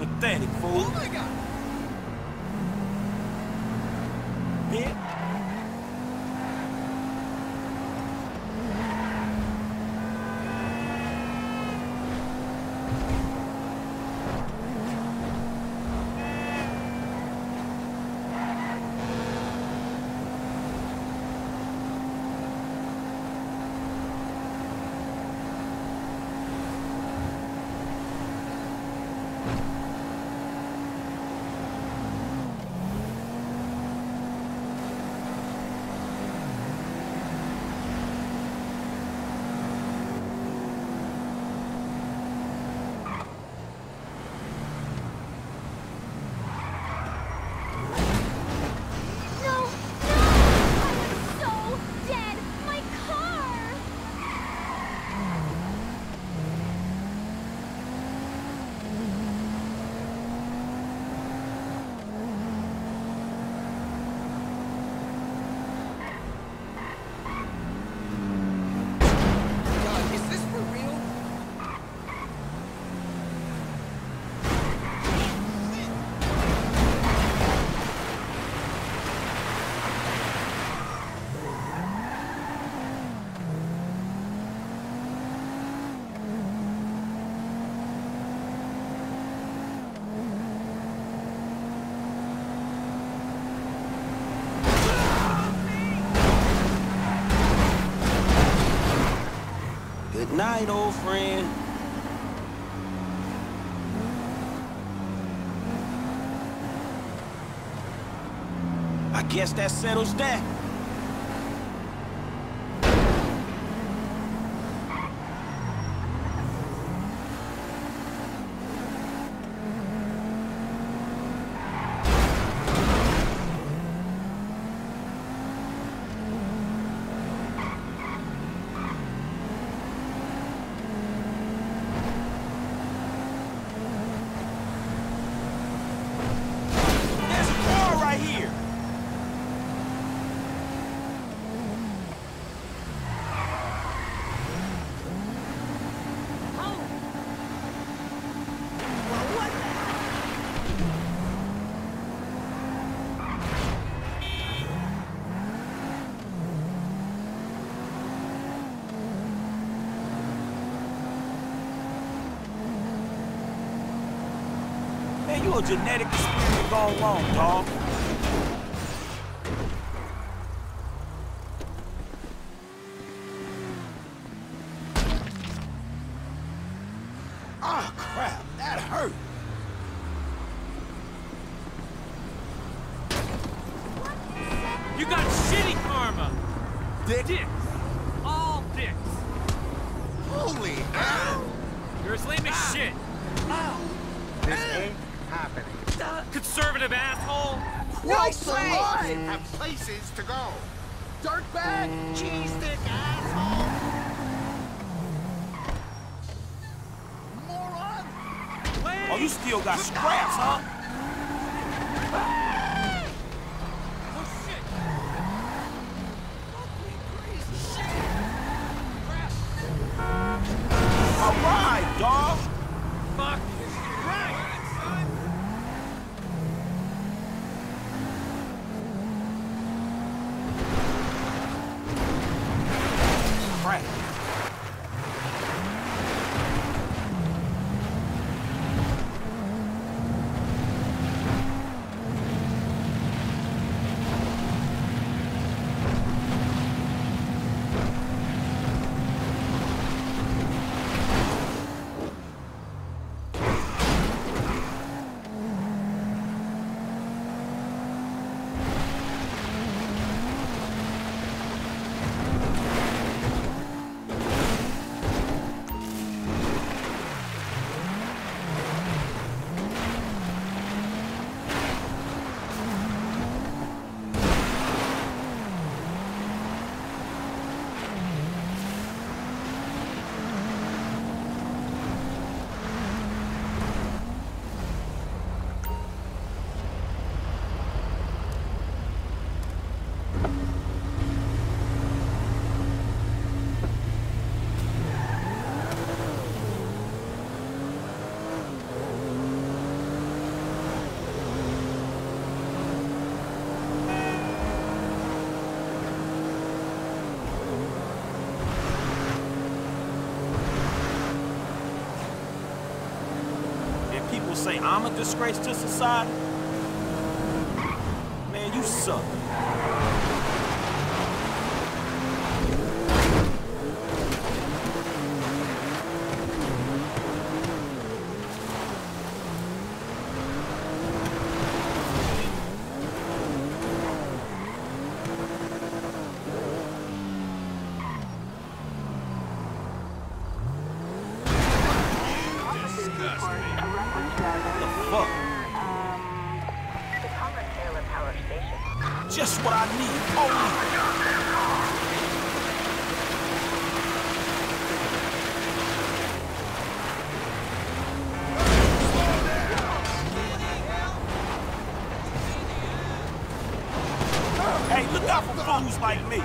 Pathetic, fool. Oh my god! Bitch. Night, old friend. I guess that settles that. Man, you a genetic experiment gone wrong, dog. Ah, crap, that hurt. You got shitty karma! Dick. Dicks! All dicks! Holy hell! You're as lame as ah. shit! Ah. This ah. ain't happening. Conservative asshole! Christ They alive! have places to go. Dirtbag! Cheese stick asshole. Moron! Oh, you still got scraps, huh? Will say I'm a disgrace to society? Man, you suck. The fuck? Just what I need. Only. Hey, look out for fools like me.